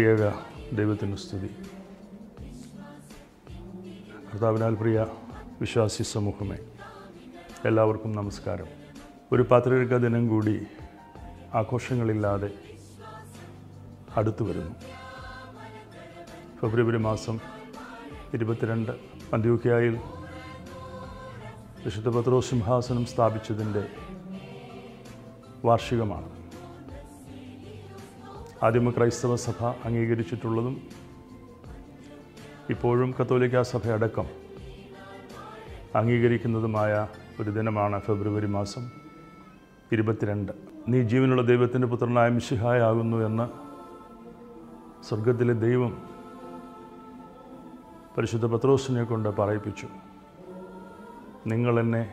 ത്രിയേക ദൈവത്തിന് സ്തുതി. കർത്താവിനാൽ പ്രിയ വിശ്വാസി സമൂഹമേ എല്ലാവർക്കും നമസ്കാരം. ഒരു പത്രിക ദിനം കൂടി ആഘോഷങ്ങളില്ലാതെ അടുത്തു വരുന്നു. ഫെബ്രുവരി മാസം ഇരുപത്തിരണ്ട് അന്ത്യൂക്കിയായി വിശുദ്ധ പത്രോ സിംഹാസനം സ്ഥാപിച്ചതിന്റെ വാർഷികമാണ്. ആദിമ ക്രൈസ്തവ സഭ അംഗീകരിച്ചിട്ടുള്ളതും ഇപ്പോഴും കത്തോലിക്ക സഭയടക്കം അംഗീകരിക്കുന്നതുമായ ഒരു ദിനമാണ് ഫെബ്രുവരി മാസം ഇരുപത്തിരണ്ട്. നീ ജീവനുള്ള ദൈവത്തിന്റെ പുത്രനായ മിശിഹായാകുന്നു എന്ന് സ്വർഗത്തിലെ ദൈവം പരിശുദ്ധ പത്രോസിനെ കൊണ്ട് പറയിപ്പിച്ചു. നിങ്ങൾ എന്നെ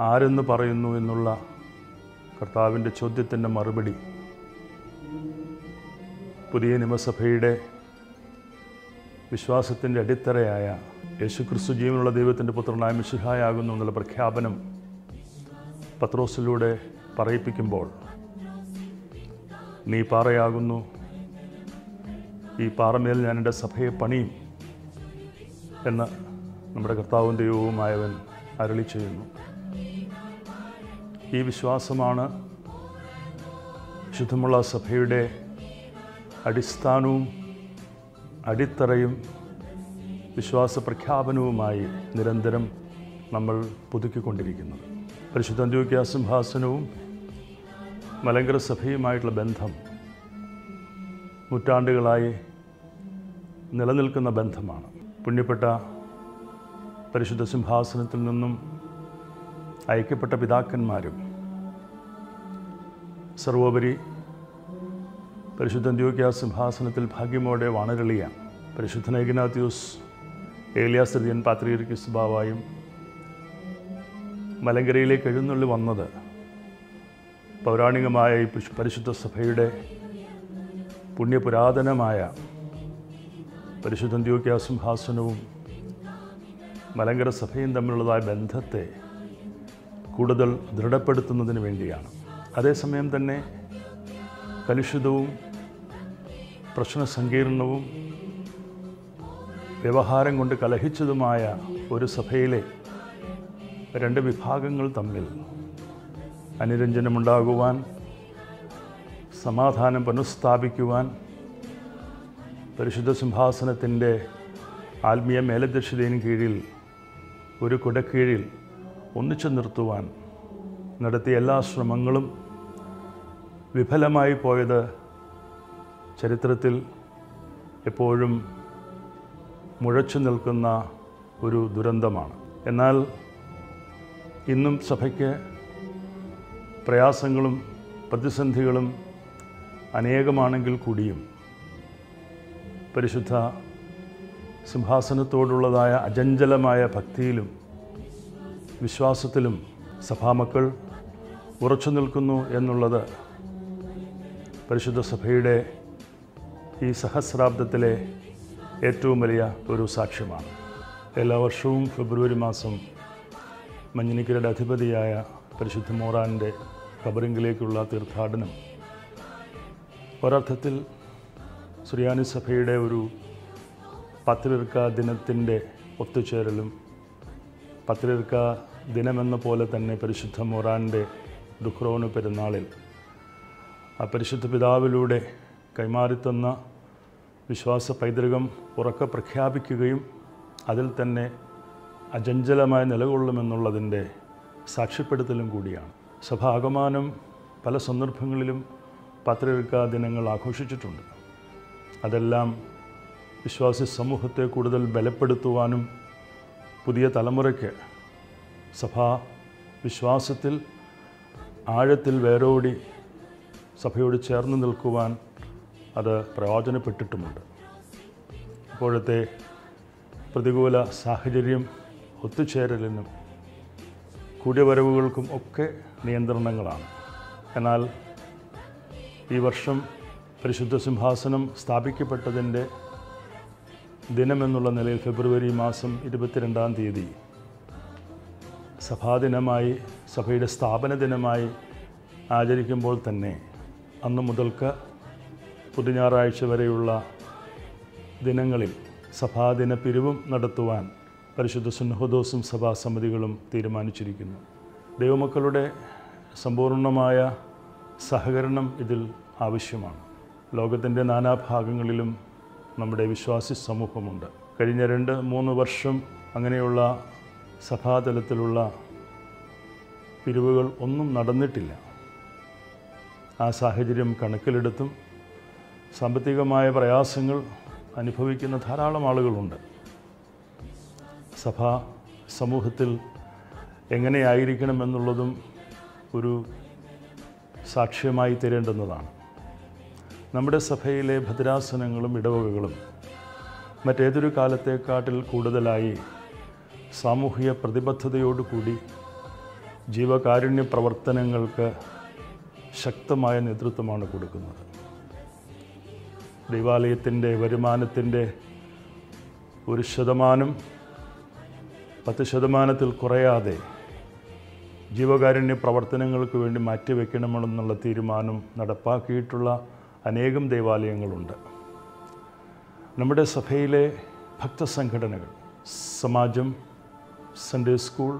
ആരെന്ന് പറയുന്നു എന്നുള്ള കർത്താവിന്റെ ചോദ്യത്തിന്റെ മറുപടി പുതിയ നിയമസഭയുടെ വിശ്വാസത്തിന്റെ അടിത്തറയായ യേശുക്രിസ്തു ജീവനുള്ള ദൈവത്തിന്റെ പുത്രനായ മിശിഹായാകുന്നു എന്നുള്ള പ്രഖ്യാപനം പത്രോസിലൂടെ പറയിപ്പിക്കുമ്പോൾ നീ പാറയാകുന്നു. ഈ പാറമേൽ ഞാൻ എന്റെ സഭയെ പണിയും എന്ന് നമ്മുടെ കർത്താവും ദൈവവുമായവൻ അരളി ചെയ്യുന്നു. ഈ വിശ്വാസമാണ് ശുദ്ധമുള്ള സഭയുടെ അടിസ്ഥാനവും അടിത്തറയും വിശ്വാസ പ്രഖ്യാപനവുമായി നിരന്തരം നമ്മൾ പുതുക്കിക്കൊണ്ടിരിക്കുന്നത്. പരിശുദ്ധ അന്ത്യോക്യ സിംഹാസനവും മലങ്കര സഭയുമായിട്ടുള്ള ബന്ധം നൂറ്റാണ്ടുകളായി നിലനിൽക്കുന്ന ബന്ധമാണ്. പുണ്യപ്പെട്ട പരിശുദ്ധ സിംഹാസനത്തിൽ നിന്നും ഐക്യപ്പെട്ട പിതാക്കന്മാരും സർവോപരി പരിശുദ്ധ അന്ത്യോക്യ സിംഹാസനത്തിൽ ഭാഗ്യമോടെ വണരളിയ പരിശുദ്ധ ഏകനാത്യൂസ് ഏലിയാസ്തൃതിയൻ പാത്രീർക്കിസ് ബാവായും മലങ്കരയിലേക്ക് എഴുന്നള്ളി വന്നത് പൗരാണികമായ ഈ പരിശുദ്ധ സഭയുടെ പുണ്യപുരാതനമായ പരിശുദ്ധൻ അന്ത്യോക്യ സിംഹാസനവും മലങ്കര സഭയും തമ്മിലുള്ളതായ ബന്ധത്തെ കൂടുതൽ ദൃഢപ്പെടുത്തുന്നതിന് വേണ്ടിയാണ്. അതേസമയം തന്നെ കലുഷിതവും പ്രശ്നസങ്കീർണവും വ്യവഹാരം കൊണ്ട് കലഹിച്ചതുമായ ഒരു സഭയിലെ രണ്ട് വിഭാഗങ്ങൾ തമ്മിൽ അനുരഞ്ജനമുണ്ടാകുവാൻ സമാധാനം പുനഃസ്ഥാപിക്കുവാൻ പരിശുദ്ധ സിംഹാസനത്തിന്റെ ആത്മീയ മേലധ്യക്ഷതയിന് കീഴിൽ ഒരു കുടക്കീഴിൽ ഒന്നിച്ചു നിർത്തുവാൻ നടത്തിയ എല്ലാ ശ്രമങ്ങളും വിഫലമായി പോയത് ചരിത്രത്തിൽ എപ്പോഴും മുഴച്ചു നിൽക്കുന്ന ഒരു ദുരന്തമാണ്. എന്നാൽ ഇന്നും സഭയ്ക്ക് പ്രയാസങ്ങളും പ്രതിസന്ധികളും അനേകമാണെങ്കിൽ കൂടിയും പരിശുദ്ധ സിംഹാസനത്തോടുള്ളതായ അചഞ്ചലമായ ഭക്തിയിലും വിശ്വാസത്തിലും സഭാമക്കൾ ഉറച്ചു നിൽക്കുന്നു എന്നുള്ളത് പരിശുദ്ധ സഭയുടെ ഈ സഹസ്രാബ്ദത്തിലെ ഏറ്റവും വലിയ ഒരു സാക്ഷ്യമാണ്. എല്ലാ വർഷവും ഫെബ്രുവരി മാസം മഞ്ഞിനിക്കരയുടെ അധിപതിയായ പരിശുദ്ധ മോറാന്റെ കബറിങ്കിലേക്കുള്ള തീർത്ഥാടനം ഒരർത്ഥത്തിൽ സുറിയാനി സഭയുടെ ഒരു പത്രിക ദിനത്തിന്റെ ഒത്തുചേരലും പത്രിക ദിനമെന്ന പോലെ തന്നെ പരിശുദ്ധ മൊറാന്റെ ദുഃഖ്രോന് പെരുന്നാളിൽ ആ പരിശുദ്ധ പിതാവിലൂടെ കൈമാറിത്തന്ന വിശ്വാസ പൈതൃകം ഉറക്കെ പ്രഖ്യാപിക്കുകയും അതിൽ തന്നെ അചഞ്ചലമായി നിലകൊള്ളുമെന്നുള്ളതിന്റെ സാക്ഷ്യപ്പെടുത്തലും കൂടിയാണ്. സഭ ആകമാനം പല സന്ദർഭങ്ങളിലും പത്രിക ദിനങ്ങൾ ആഘോഷിച്ചിട്ടുണ്ട്. അതെല്ലാം വിശ്വാസി സമൂഹത്തെ കൂടുതൽ ബലപ്പെടുത്തുവാനും പുതിയ തലമുറയ്ക്ക് സഭാ വിശ്വാസത്തിൽ ആഴത്തിൽ വേരോടി സഭയോട് ചേർന്ന് നിൽക്കുവാൻ അത് പ്രയോജനപ്പെട്ടിട്ടുമുണ്ട്. ഇപ്പോഴത്തെ പ്രതികൂല സാഹചര്യം ഒത്തുചേരലിനും കൂടിയവരവുകൾക്കും ഒക്കെ നിയന്ത്രണങ്ങളാണ്. എന്നാൽ ഈ വർഷം പരിശുദ്ധ സിംഹാസനം സ്ഥാപിക്കപ്പെട്ടതിന്റെ ദിനമെന്നുള്ള നിലയിൽ ഫെബ്രുവരി മാസം ഇരുപത്തിരണ്ടാം തീയതി സഭാദിനമായി സഭയുടെ സ്ഥാപന ദിനമായി ആചരിക്കുമ്പോൾ തന്നെ അന്ന് മുതൽക്ക് പുതു ഞായറാഴ്ച വരെയുള്ള ദിനങ്ങളിൽ സഭാദിന പിരിവും നടത്തുവാൻ പരിശുദ്ധ സുന്നഹദോസും സഭാസമിതികളും തീരുമാനിച്ചിരിക്കുന്നു. ദൈവമക്കളുടെ സമ്പൂർണമായ സഹകരണം ഇതിൽ ആവശ്യമാണ്. ലോകത്തിന്റെ നാനാഭാഗങ്ങളിലും നമ്മുടെ വിശ്വാസി സമൂഹമുണ്ട്. കഴിഞ്ഞ രണ്ട് മൂന്ന് വർഷം അങ്ങനെയുള്ള സഭാതലത്തിലുള്ള പിരിവുകൾ ഒന്നും നടന്നിട്ടില്ല. ആ സാഹചര്യം കണക്കിലെടുത്തും സാമ്പത്തികമായ പ്രയാസങ്ങൾ അനുഭവിക്കുന്ന ധാരാളം ആളുകളുണ്ട്. സഭ സമൂഹത്തിൽ എങ്ങനെയായിരിക്കണമെന്നുള്ളതും ഒരു സാക്ഷ്യമായി തരേണ്ടുന്നതാണ്. നമ്മുടെ സഭയിലെ ഭദ്രാസനങ്ങളും ഇടവകകളും മറ്റേതൊരു കാലത്തെക്കാട്ടിൽ കൂടുതലായി സാമൂഹിക പ്രതിബദ്ധതയോടുകൂടി ജീവകാരുണ്യ പ്രവർത്തനങ്ങൾക്ക് ശക്തമായ നേതൃത്വമാണ് കൊടുക്കുന്നത്. ദൈവാലയത്തിന്റെ വരുമാനത്തിന്റെ ഒരു ശതമാനം പത്ത് ശതമാനത്തിൽ കുറയാതെ ജീവകാരുണ്യ പ്രവർത്തനങ്ങൾക്ക് വേണ്ടി മാറ്റിവെക്കണമെന്നുള്ള തീരുമാനം നടപ്പാക്കിയിട്ടുള്ള അനേകം ദേവാലയങ്ങളുണ്ട്. നമ്മുടെ സഭയിലെ ഭക്തസംഘടനകൾ സമാജം സൺഡേ സ്കൂൾ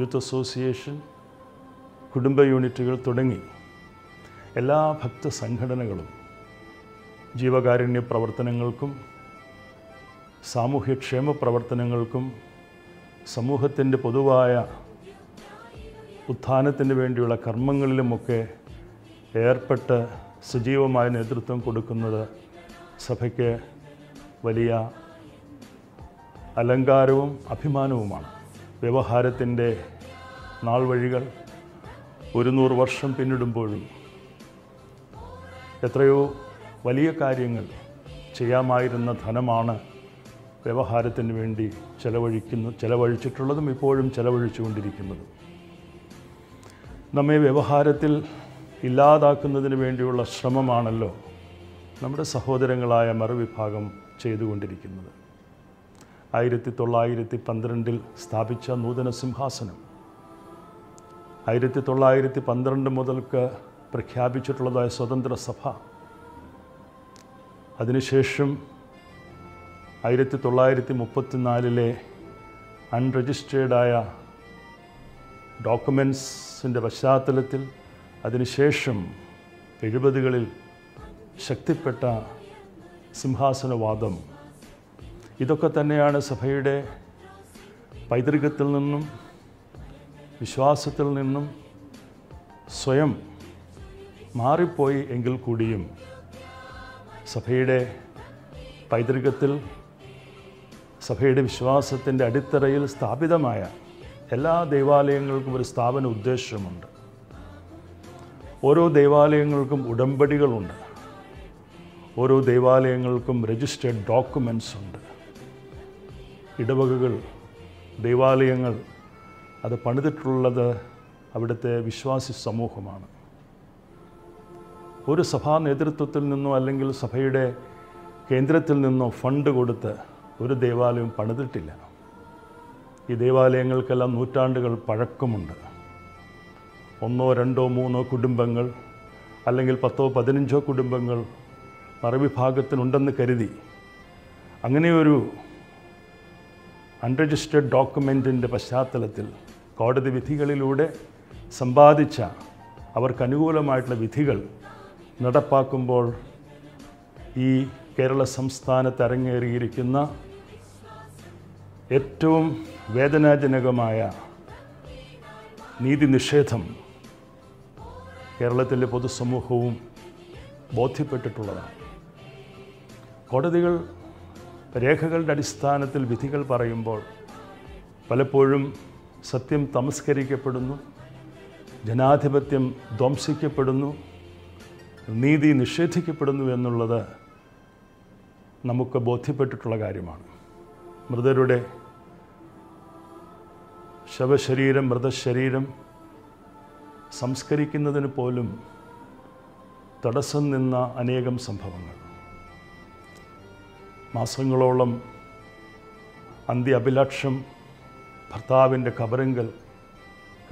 യൂത്ത് അസോസിയേഷൻ കുടുംബ യൂണിറ്റുകൾ തുടങ്ങി എല്ലാ ഭക്തസംഘടനകളും ജീവകാരുണ്യ പ്രവർത്തനങ്ങൾക്കും സാമൂഹ്യക്ഷേമ പ്രവർത്തനങ്ങൾക്കും സമൂഹത്തിന്റെ പൊതുവായ ഉത്ഥാനത്തിന് വേണ്ടിയുള്ള കർമ്മങ്ങളിലുമൊക്കെ ഏർപ്പെട്ട് സജീവമായ നേതൃത്വം കൊടുക്കുന്നത് സഭയ്ക്ക് വലിയ അലങ്കാരവും അഭിമാനവുമാണ്. വ്യവഹാരത്തിന്റെ നാൾ വഴികൾ ഒരു നൂറ് വർഷം പിന്നിടുമ്പോഴും എത്രയോ വലിയ കാര്യങ്ങൾ ചെയ്യാമായിരുന്ന ധനമാണ് വ്യവഹാരത്തിന് വേണ്ടി ചെലവഴിക്കുന്നു ചെലവഴിച്ചിട്ടുള്ളതും ഇപ്പോഴും ചെലവഴിച്ചുകൊണ്ടിരിക്കുന്നതും. നമ്മെ വ്യവഹാരത്തിൽ ഇല്ലാതാക്കുന്നതിന് വേണ്ടിയുള്ള ശ്രമമാണല്ലോ നമ്മുടെ സഹോദരങ്ങളായ മറുവിഭാഗം ചെയ്തുകൊണ്ടിരിക്കുന്നത്. ആയിരത്തി തൊള്ളായിരത്തി പന്ത്രണ്ടിൽ സ്ഥാപിച്ച നൂതന സിംഹാസനം. ആയിരത്തി തൊള്ളായിരത്തി പന്ത്രണ്ട് മുതൽക്ക് പ്രഖ്യാപിച്ചിട്ടുള്ളതായ സ്വതന്ത്ര സഭ. അതിനുശേഷം ആയിരത്തി തൊള്ളായിരത്തി മുപ്പത്തിനാലിലെ അൺരജിസ്റ്റേർഡായ ഡോക്യുമെൻസിന്റെ പശ്ചാത്തലത്തിൽ അതിനുശേഷം എഴുപതുകളിൽ ശക്തിപ്പെട്ട സിംഹാസനവാദം. ഇതൊക്കെ തന്നെയാണ് സഭയുടെ പൈതൃകത്തിൽ നിന്നും വിശ്വാസത്തിൽ നിന്നും സ്വയം മാറിപ്പോയി എങ്കിൽ കൂടിയും സഭയുടെ പൈതൃകത്തിൽ സഭയുടെ വിശ്വാസത്തിന്റെ അടിത്തറയിൽ സ്ഥാപിതമായ എല്ലാ ദൈവാലയങ്ങൾക്കും ഒരു സ്ഥാപന ഉദ്ദേശമുണ്ട്. ഓരോ ദൈവാലയങ്ങൾക്കും ഉടമ്പടികളുണ്ട്. ഓരോ ദൈവാലയങ്ങൾക്കും രജിസ്റ്റേർഡ് ഡോക്യുമെൻസ് ഉണ്ട്. ഇടവകകൾ ദൈവാലയങ്ങൾ അത് പണിതിട്ടുള്ളത് അവിടുത്തെ വിശ്വാസി സമൂഹമാണ്. ഒരു സഭാ നേതൃത്വത്തിൽ നിന്നോ അല്ലെങ്കിൽ സഭയുടെ കേന്ദ്രത്തിൽ നിന്നോ ഫണ്ട് കൊടുത്ത് ഒരു ദേവാലയം പണിതിട്ടില്ല. ഈ ദേവാലയങ്ങൾക്കെല്ലാം നൂറ്റാണ്ടുകൾ പഴക്കമുണ്ട്. ഒന്നോ രണ്ടോ മൂന്നോ കുടുംബങ്ങൾ അല്ലെങ്കിൽ പത്തോ പതിനഞ്ചോ കുടുംബങ്ങൾ മറുവിഭാഗത്തിനുണ്ടെന്ന് കരുതി അങ്ങനെയൊരു അൺരജിസ്റ്റേർഡ് ഡോക്യുമെന്റിന്റെ പശ്ചാത്തലത്തിൽ കോടതി വിധികളിലൂടെ സമ്പാദിച്ച അവർക്ക് അനുകൂലമായിട്ടുള്ള വിധികൾ നടപ്പാക്കുമ്പോൾ ഈ കേരള സംസ്ഥാനത്ത് അരങ്ങേറിയിരിക്കുന്ന ഏറ്റവും വേദനാജനകമായ നീതി നിഷേധം കേരളത്തിലെ പൊതുസമൂഹവും ബോധ്യപ്പെട്ടിട്ടുള്ളതാണ്. കോടതികൾ രേഖകളുടെ അടിസ്ഥാനത്തിൽ വിധികൾ പറയുമ്പോൾ പലപ്പോഴും സത്യം തമസ്കരിക്കപ്പെടുന്നു ജനാധിപത്യം ധ്വംസിക്കപ്പെടുന്നു നീതി നിഷേധിക്കപ്പെടുന്നു എന്നുള്ളത് നമുക്ക് ബോധ്യപ്പെട്ടിട്ടുള്ള കാര്യമാണ്. മൃതരുടെ ശവശരീരം മൃതശരീരം സംസ്കരിക്കുന്നതിന് പോലും തടസ്സം നിന്ന അനേകം സംഭവങ്ങൾ. മാസങ്ങളോളം അന്ത്യ അഭിലാഷം ഭർത്താവിന്റെ കബരങ്കൽ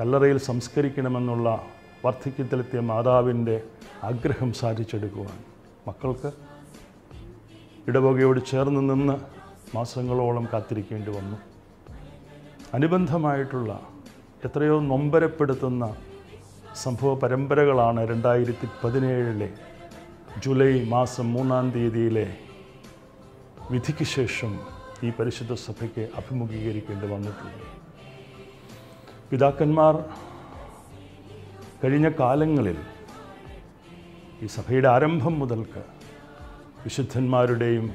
കല്ലറയിൽ സംസ്കരിക്കണമെന്നുള്ള വർദ്ധക്യത്തിലെത്തിയ മാതാവിന്റെ ആഗ്രഹം സാധിച്ചെടുക്കുവാൻ. മക്കൾക്ക് ഇടവകയോട് ചേർന്ന് നിന്ന് മാസങ്ങളോളം കാത്തിരിക്കേണ്ടി വന്നു. അനുബന്ധമായിട്ടുള്ള എത്രയോ നൊമ്പരപ്പെടുത്തുന്ന സംഭവ പരമ്പരകളാണ് രണ്ടായിരത്തി പതിനേഴിലെ ജൂലൈ മാസം മൂന്നാം തീയതിയിലെ വിധിക്ക് ശേഷം ഈ പരിശുദ്ധ സഭയ്ക്ക് അഭിമുഖീകരിക്കേണ്ടി വന്നിട്ടുണ്ട്. പിതാക്കന്മാർ കഴിഞ്ഞ കാലങ്ങളിൽ ഈ സഭയുടെ ആരംഭം മുതൽക്ക് വിശുദ്ധന്മാരുടെയും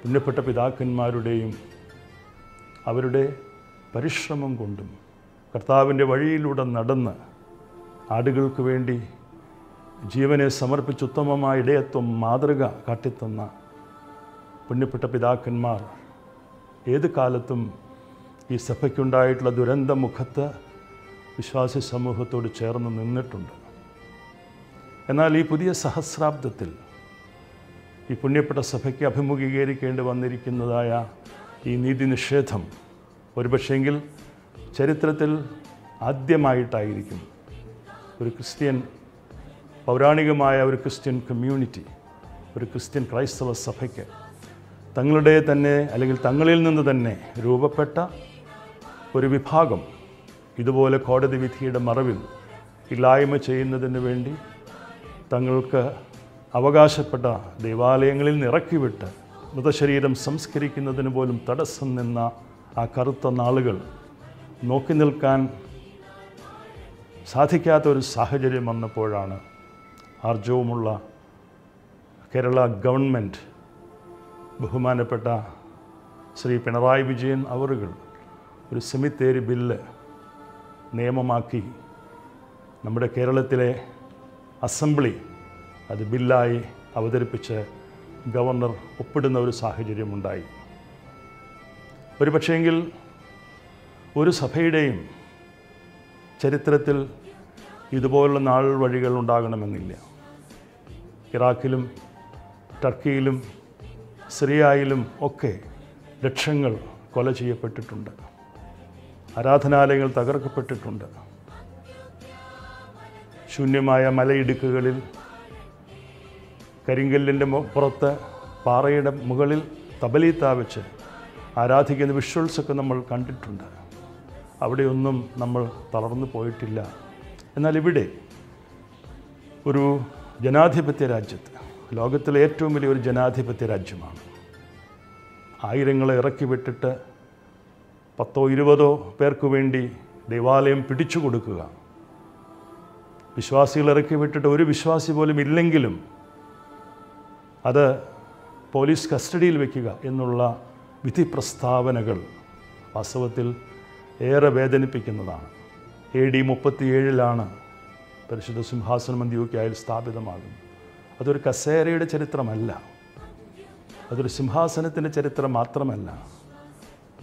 പുണ്യപ്പെട്ട പിതാക്കന്മാരുടെയും അവരുടെ പരിശ്രമം കൊണ്ടും കർത്താവിന്റെ വഴിയിലൂടെ നടന്ന് ആടുകൾക്ക് വേണ്ടി ജീവനെ സമർപ്പിച്ച് ഉത്തമമായ ഇടയത്വം മാതൃക കാട്ടിത്തന്ന പുണ്യപ്പെട്ട പിതാക്കന്മാർ ഏത് കാലത്തും ഈ സഭയ്ക്കുണ്ടായിട്ടുള്ള ദുരന്ത മുഖത്ത് വിശ്വാസി സമൂഹത്തോട് ചേർന്ന് നിന്നിട്ടുണ്ട്. എന്നാൽ ഈ പുതിയ സഹസ്രാബ്ദത്തിൽ ഈ പുണ്യപ്പെട്ട സഭയ്ക്ക് അഭിമുഖീകരിക്കേണ്ടി വന്നിരിക്കുന്നതായ ഈ നീതി നിഷേധം ഒരുപക്ഷെങ്കിൽ ചരിത്രത്തിൽ ആദ്യമായിട്ടായിരിക്കും. ഒരു ക്രിസ്ത്യൻ പൗരാണികമായ ഒരു ക്രിസ്ത്യൻ കമ്മ്യൂണിറ്റി ഒരു ക്രിസ്ത്യൻ ക്രൈസ്തവ സഭയ്ക്ക് തങ്ങളുടെ തന്നെ അല്ലെങ്കിൽ തങ്ങളിൽ നിന്ന് തന്നെ രൂപപ്പെട്ട ഒരു വിഭാഗം ഇതുപോലെ കോടതി വിധിയുടെ മറവിൽ ഇല്ലായ്മ ചെയ്യുന്നതിന് വേണ്ടി തങ്ങൾക്ക് അവകാശപ്പെട്ട ദേവാലയങ്ങളിൽ നിറക്കിവിട്ട് മൃതശരീരം സംസ്കരിക്കുന്നതിന് പോലും തടസ്സം നിന്ന ആ കറുത്ത നാളുകൾ നോക്കി നിൽക്കാൻ സാധിക്കാത്ത ഒരു സാഹചര്യം വന്നപ്പോഴാണ് ആർജവുമുള്ള കേരള ഗവൺമെന്റ് ബഹുമാനപ്പെട്ട ശ്രീ പിണറായി വിജയൻ അവറുകൾ ഒരു സെമിത്തേരി ബില്ല് നിയമമാക്കി നമ്മുടെ കേരളത്തിലെ അസംബ്ലി അത് ബില്ലായി അവതരിപ്പിച്ച് ഗവർണർ ഒപ്പിടുന്ന ഒരു സാഹചര്യമുണ്ടായി ഒരു പക്ഷേങ്കിൽ ഒരു സഭയുടെയും ചരിത്രത്തിൽ ഇതുപോലുള്ള നാൾ വഴികൾ ഉണ്ടാകണമെന്നില്ല. ഇറാഖിലും ടർക്കിയിലും സിറിയയിലും ഒക്കെ ലക്ഷങ്ങൾ കൊല ചെയ്യപ്പെട്ടിട്ടുണ്ട്. ആരാധനാലയങ്ങൾ തകർക്കപ്പെട്ടിട്ടുണ്ട്. ശൂന്യമായ മലയിടുക്കുകളിൽ കരിങ്കല്ലിന്റെ പുറത്ത് പാറയുടെ മുകളിൽ തബലീത്ത വെച്ച് ആരാധിക്കുന്ന വിഷ്വൽസൊക്കെ നമ്മൾ കണ്ടിട്ടുണ്ട്. അവിടെയൊന്നും നമ്മൾ തളർന്നു പോയിട്ടില്ല. എന്നാൽ ഇവിടെ ഒരു ജനാധിപത്യ രാജ്യത്ത് ലോകത്തിലെ ഏറ്റവും വലിയ ഒരു ജനാധിപത്യ രാജ്യമാണ്. ആയിരങ്ങളെ ഇറക്കി വിട്ടിട്ട് പത്തോ ഇരുപതോ പേർക്ക് വേണ്ടി ദേവാലയം പിടിച്ചു കൊടുക്കുക. വിശ്വാസികൾ ഇറക്കി വിട്ടിട്ട് ഒരു വിശ്വാസി പോലും ഇല്ലെങ്കിലും അത് പോലീസ് കസ്റ്റഡിയിൽ വയ്ക്കുക എന്നുള്ള വിധി പ്രസ്താവനകൾ വാസ്തവത്തിൽ ഏറെ വേദനിപ്പിക്കുന്നതാണ്. എ ഡി മുപ്പത്തിയേഴിലാണ് പരിശുദ്ധ സിംഹാസനം അന്ത്യോക്യായിൽ സ്ഥാപിതമാകുന്നത്. അതൊരു കസേരയുടെ ചരിത്രമല്ല. അതൊരു സിംഹാസനത്തിന്റെ ചരിത്രം മാത്രമല്ല.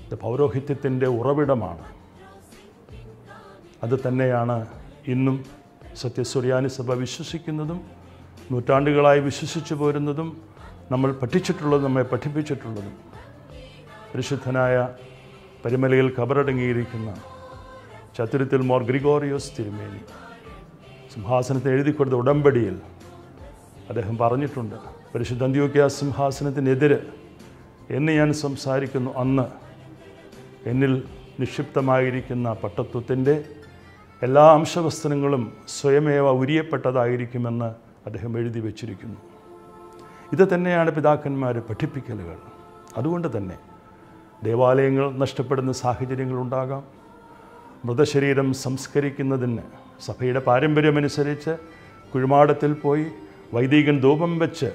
ഇത് പൗരോഹിത്യത്തിന്റെ ഉറവിടമാണ്. അത് തന്നെയാണ് ഇന്നും സത്യസ്വര്യാനി സഭ വിശ്വസിക്കുന്നതും നൂറ്റാണ്ടുകളായി വിശ്വസിച്ചു പോരുന്നതും നമ്മൾ പഠിച്ചിട്ടുള്ളതും നമ്മെ പഠിപ്പിച്ചിട്ടുള്ളതും പരിശുദ്ധനായ പരിമലയിൽ കബറടങ്ങിയിരിക്കുന്ന ചതുരത്തിൽ മോർ ഗ്രിഗോറിയോസ് തിരുമേനി. സിംഹാസനത്തെ എഴുതി കൊടുത്ത ഉടമ്പടിയിൽ അദ്ദേഹം പറഞ്ഞിട്ടുണ്ട് പരിശുദ്ധ അന്ത്യോക്യ സിംഹാസനത്തിനെതിരെ എന്ന് ഞാൻ സംസാരിക്കുന്നു. അന്ന് എന്നിൽ നിക്ഷിപ്തമായിരിക്കുന്ന പട്ടത്വത്തിന്റെ എല്ലാ അംശവസ്ത്രങ്ങളും സ്വയമേവ ഉരിയപ്പെട്ടതായിരിക്കുമെന്ന് അദ്ദേഹം എഴുതി വച്ചിരിക്കുന്നു. ഇത് തന്നെയാണ് പിതാക്കന്മാർ പഠിപ്പിക്കലുകൾ. അതുകൊണ്ട് തന്നെ ദേവാലയങ്ങൾ നഷ്ടപ്പെടുന്ന സാഹചര്യങ്ങളുണ്ടാകാം മൃതശരീരം സംസ്കരിക്കുന്നതിന് സഭയുടെ പാരമ്പര്യമനുസരിച്ച് കുഴിമാടത്തിൽ പോയി വൈദികൻ ധൂപം വെച്ച്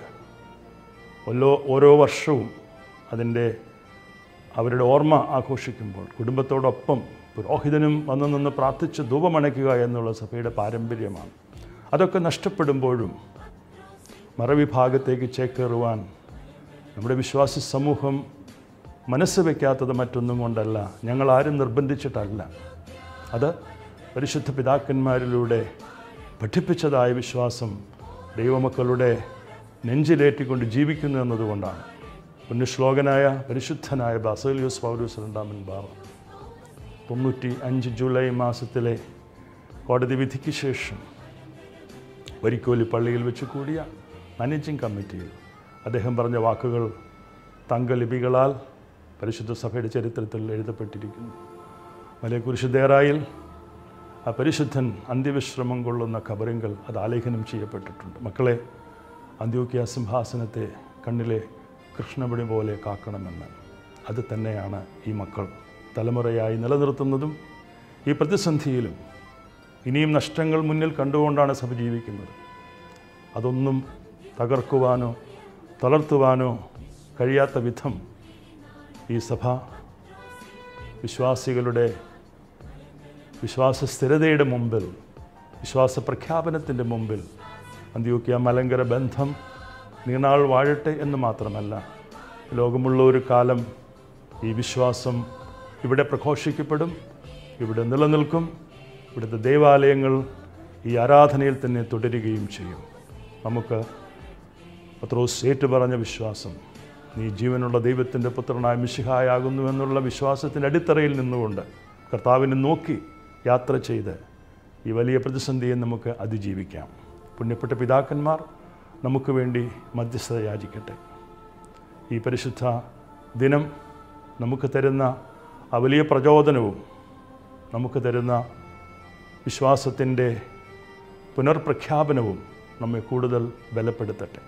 ഓരോ ഓരോ വർഷവും അതിന്റെ അവരുടെ ഓർമ്മ ആഘോഷിക്കുമ്പോൾ കുടുംബത്തോടൊപ്പം പുരോഹിതനും വന്നു നിന്ന് പ്രാർത്ഥിച്ച് ധൂപമണയ്ക്കുക എന്നുള്ള സഭയുടെ പാരമ്പര്യമാണ്. അതൊക്കെ നഷ്ടപ്പെടുമ്പോഴും മറവിഭാഗത്തേക്ക് ചേക്കേറുവാൻ നമ്മുടെ വിശ്വാസി സമൂഹം മനസ്സ് വയ്ക്കാത്തത് മറ്റൊന്നും കൊണ്ടല്ല ആരും നിർബന്ധിച്ചിട്ടല്ല. അത് പരിശുദ്ധ പിതാക്കന്മാരിലൂടെ പഠിപ്പിച്ചതായ വിശ്വാസം ദൈവമക്കളുടെ നെഞ്ചിലേറ്റിക്കൊണ്ട് ജീവിക്കുന്നു എന്നതുകൊണ്ടാണ്. പുണ്യശ്ലോകനായ പരിശുദ്ധനായ ബാസേലിയോസ് പൗലൂസ് രണ്ടാമൻ ബാവ തൊണ്ണൂറ്റി അഞ്ച് ജൂലൈ മാസത്തിലെ കോടതി വിധിക്ക് ശേഷം വരിക്കോലി പള്ളിയിൽ വെച്ച് കൂടിയ മാനേജിംഗ് കമ്മിറ്റിയിൽ അദ്ദേഹം പറഞ്ഞ വാക്കുകൾ തങ്കലിപികളാൽ പരിശുദ്ധ സഭയുടെ ചരിത്രത്തിൽ എഴുതപ്പെട്ടിരിക്കുന്നു. മലയക്കുരിശ് ദേറായിൽ ആ പരിശുദ്ധൻ അന്ത്യവിശ്രമം കൊള്ളുന്ന ഖബറിങ്കൽ അത് ആലേഖനം ചെയ്യപ്പെട്ടിട്ടുണ്ട്. മക്കളെ അന്ത്യോക്യ സിംഹാസനത്തെ കണ്ണിലെ കൃഷ്ണപണി പോലെ കാക്കണമെന്ന്. അത് തന്നെയാണ് ഈ മക്കൾ. തലമുറയായി നിലനിർത്തുന്നതും ഈ പ്രതിസന്ധിയിലും ഇനിയും നഷ്ടങ്ങൾ മുന്നിൽ കണ്ടുകൊണ്ടാണ് സഭ ജീവിക്കുന്നത്. അതൊന്നും തകർക്കുവാനോ തളർത്തുവാനോ കഴിയാത്ത വിധം ഈ സഭ വിശ്വാസികളുടെ വിശ്വാസ സ്ഥിരതയുടെ മുമ്പിൽ വിശ്വാസ പ്രഖ്യാപനത്തിന്റെ മുമ്പിൽ അന്ത്യോക്യ മലങ്കര ബന്ധം നീണാൾ വാഴട്ടെ എന്ന് മാത്രമല്ല ലോകമുള്ള ഒരു കാലം ഈ വിശ്വാസം ഇവിടെ പ്രഘോഷിക്കപ്പെടും ഇവിടെ നിലനിൽക്കും ഇവിടുത്തെ ദേവാലയങ്ങൾ ഈ ആരാധനയിൽ തന്നെ തുടരുകയും ചെയ്യും. നമുക്ക് പത്രോസ് ഏറ്റുപറഞ്ഞ വിശ്വാസം നീ ജീവനുള്ള ദൈവത്തിന്റെ പുത്രനായ മിശിഹായാകുന്നു എന്നുള്ള വിശ്വാസത്തിന്റെ അടിത്തറയിൽ നിന്നുകൊണ്ട് കർത്താവിനെ നോക്കി യാത്ര ചെയ്ത് ഈ വലിയ പ്രതിസന്ധിയെ നമുക്ക് അതിജീവിക്കാം. പുണ്യപ്പെട്ട പിതാക്കന്മാർ നമുക്ക് വേണ്ടി മധ്യസ്ഥത യാചിക്കട്ടെ. ഈ പരിശുദ്ധ ദിനം നമുക്ക് തരുന്ന ആ വലിയ പ്രചോദനവും നമുക്ക് തരുന്ന വിശ്വാസത്തിന്റെ പുനർപ്രഖ്യാപനവും നമ്മെ കൂടുതൽ ബലപ്പെടുത്തട്ടെ.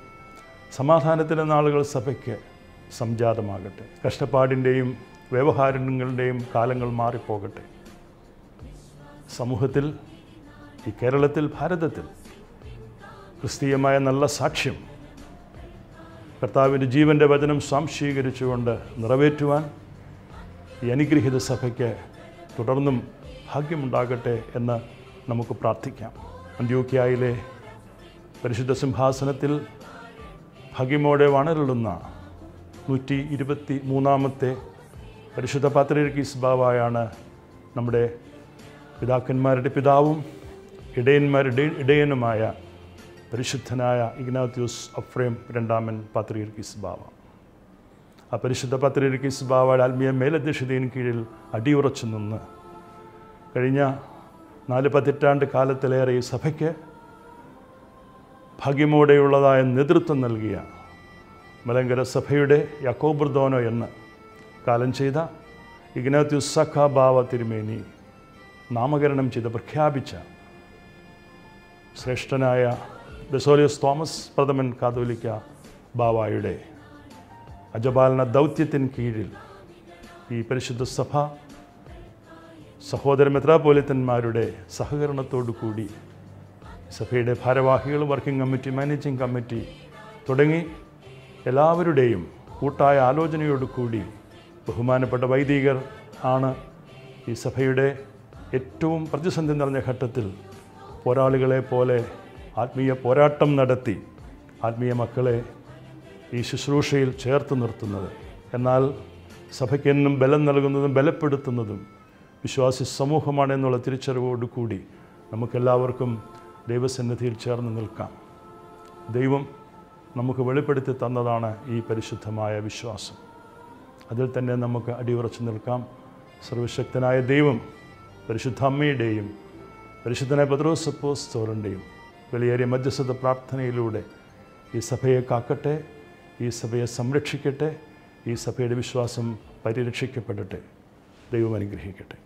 സമാധാനത്തിന്റെ നാളുകൾ സഭയ്ക്ക് സംജാതമാകട്ടെ. കഷ്ടപ്പാടിന്റെയും വ്യവഹാരങ്ങളുടെയും കാലങ്ങൾ മാറിപ്പോകട്ടെ. സമൂഹത്തിൽ ഈ കേരളത്തിൽ ഭാരതത്തിൽ ക്രിസ്തീയമായ നല്ല സാക്ഷ്യം കർത്താവിന്റെ ജീവന്റെ വചനം സ്വാംശീകരിച്ചുകൊണ്ട് നിറവേറ്റുവാൻ ഈ അനുഗ്രഹീത സഭയ്ക്ക് തുടർന്നും ഭാഗ്യമുണ്ടാകട്ടെ എന്ന് നമുക്ക് പ്രാർത്ഥിക്കാം. അന്ത്യോക്യായിലെ പരിശുദ്ധ സിംഹാസനത്തിൽ ഭാഗ്യമോടെ വണരുളുന്ന നൂറ്റി ഇരുപത്തി മൂന്നാമത്തെ പരിശുദ്ധ പാത്രീർക്കീസ് ബാവായാണ് നമ്മുടെ പിതാക്കന്മാരുടെ പിതാവും ഇടയന്മാരുടെ ഇടയനുമായ പരിശുദ്ധനായ ഇഗ്നാത്യൂസ് അഫ്രേം രണ്ടാമൻ പാത്രീർക്കീസ് ബാവ. ആ പരിശുദ്ധ പാത്രീർക്കീസ് ബാവയുടെ ആത്മീയ മേലധ്യക്ഷതയിൻ കീഴിൽ അടിയുറച്ചു നിന്ന്. കഴിഞ്ഞ നാല് പതിറ്റാണ്ട് കാലത്തിലേറെ ഈ സഭയ്ക്ക് ഭാഗ്യമോടെയുള്ളതായ നേതൃത്വം നൽകിയ മലങ്കര സഭയുടെ യക്കോബർദോനോ എന്ന് കാലം ചെയ്ത ഇഗ്നത്യുസഖ ബാവ തിരുമേനി നാമകരണം ചെയ്ത് പ്രഖ്യാപിച്ച ശ്രേഷ്ഠനായ ബെസോലിയസ് തോമസ് പ്രഥമൻ കാതോലിക്ക ബാവായുടെ അജപാലന ദൗത്യത്തിന് കീഴിൽ ഈ പരിശുദ്ധ സഭ സഹോദര മെത്രാപോലിത്തന്മാരുടെ സഹകരണത്തോടു കൂടി സഭയുടെ ഭാരവാഹികൾ വർക്കിംഗ് കമ്മിറ്റി മാനേജിംഗ് കമ്മിറ്റി തുടങ്ങി എല്ലാവരുടെയും കൂട്ടായ ആലോചനയോടു കൂടി ബഹുമാനപ്പെട്ട വൈദികർ ആണ് ഈ സഭയുടെ ഏറ്റവും പ്രതിസന്ധി നിറഞ്ഞ ഘട്ടത്തിൽ പോരാളികളെ പോലെ ആത്മീയ പോരാട്ടം നടത്തി ആത്മീയ മക്കളെ ഈ ശുശ്രൂഷയിൽ ചേർത്ത് നിർത്തുന്നത്. എന്നാൽ സഭയ്ക്ക് എന്നും ബലം നൽകുന്നതും ബലപ്പെടുത്തുന്നതും വിശ്വാസി സമൂഹമാണ് എന്നുള്ള തിരിച്ചറിവോടുകൂടി നമുക്കെല്ലാവർക്കും ദൈവസന്നിധിയിൽ ചേർന്ന് നിൽക്കാം. ദൈവം നമുക്ക് വെളിപ്പെടുത്തി തന്നതാണ് ഈ പരിശുദ്ധമായ വിശ്വാസം. അതിൽ തന്നെ നമുക്ക് അടിയുറച്ചു നിൽക്കാം. സർവശക്തനായ ദൈവം പരിശുദ്ധ അമ്മയുടെയും പരിശുദ്ധനായ പത്രോസപ്പോസ്തോറിന്റെയും വിലയേറിയ മധ്യസ്ഥത പ്രാർത്ഥനയിലൂടെ ഈ സഭയെ കാക്കട്ടെ. ഈ സഭയെ സംരക്ഷിക്കട്ടെ ഈ സഭയുടെ വിശ്വാസം പരിരക്ഷിക്കപ്പെടട്ടെ. ദൈവം അനുഗ്രഹിക്കട്ടെ.